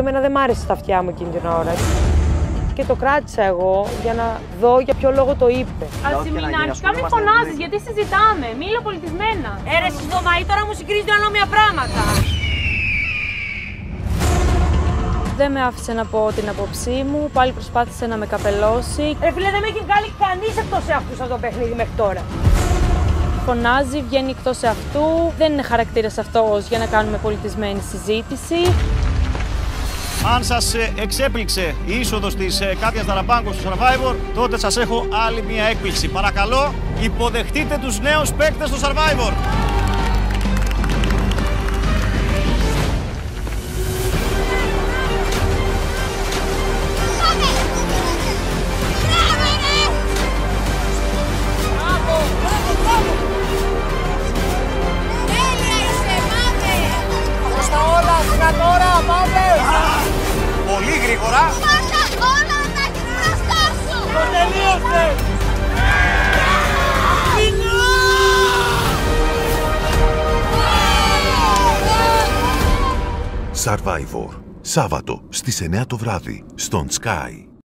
Εμένα δεν μ' άρεσε τα αυτιά μου εκείνη την ώρα. Και το κράτησα εγώ για να δω για ποιο λόγο το είπε. Ασημινάρχικα, μην φωνάζεις, γιατί συζητάμε. Μίλω πολιτισμένα. Έρε Δωμαή, τώρα μου συγκρίζει ανώμια πράγματα. Δεν με άφησε να πω την απόψή μου, πάλι προσπάθησε να με καπελώσει. Ρε φίλε, δεν με έχει βγάλει κανείς εκτός εαυτού από το παιχνίδι μέχρι τώρα. Φωνάζει, βγαίνει εκτός εαυτού. Δεν είναι χαρακτήρας αυτός για να κάνουμε πολιτισμένη συζήτηση. Αν σας εξέπληξε η είσοδος της Κάτια Δαραμπάγκο στο Survivor, τότε σας έχω άλλη μια έκπληξη. Παρακαλώ, υποδεχτείτε τους νέους παίκτες στο Survivor. Πολύ γρήγορα. Πάσα όλα τα έχεις μπροστά σου! Το τελείωσε. Survivor. Σάββατο στις 9 το βράδυ στον Sky.